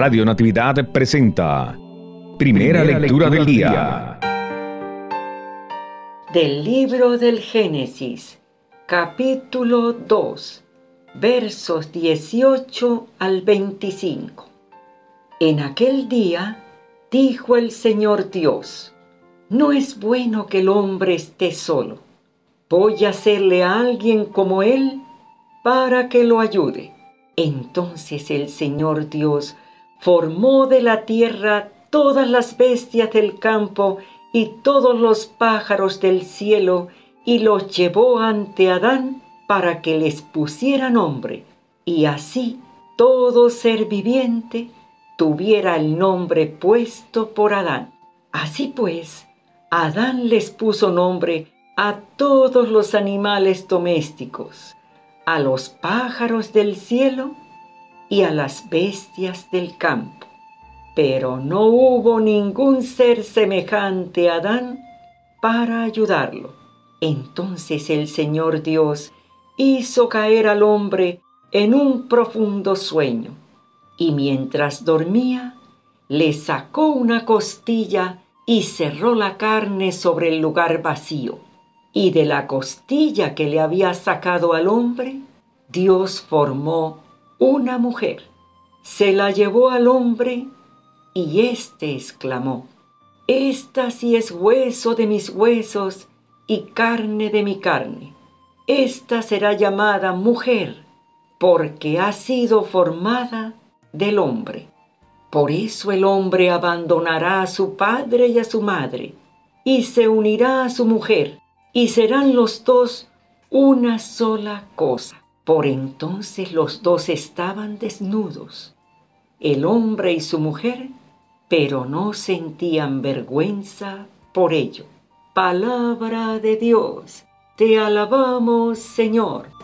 Radio Natividad presenta Primera, lectura, del día. Del libro del Génesis, capítulo 2, versos 18 al 25. En aquel día dijo el Señor Dios, no es bueno que el hombre esté solo. Voy a hacerle a alguien como él para que lo ayude. Entonces el Señor Dios formó de la tierra todas las bestias del campo y todos los pájaros del cielo y los llevó ante Adán para que les pusiera nombre, y así todo ser viviente tuviera el nombre puesto por Adán. Así pues, Adán les puso nombre a todos los animales domésticos, a los pájaros del cielo y a las bestias del campo. Pero no hubo ningún ser semejante a Adán para ayudarlo. Entonces el Señor Dios hizo caer al hombre en un profundo sueño, y mientras dormía, le sacó una costilla y cerró la carne sobre el lugar vacío y de la costilla que le había sacado al hombre, Dios formó una mujer. Se la llevó al hombre y éste exclamó, Esta sí es hueso de mis huesos y carne de mi carne. Esta será llamada mujer porque ha sido formada del hombre. Por eso el hombre abandonará a su padre y a su madre y se unirá a su mujer y serán los dos una sola cosa. Por entonces los dos estaban desnudos, el hombre y su mujer, pero no sentían vergüenza por ello. Palabra de Dios, te alabamos Señor.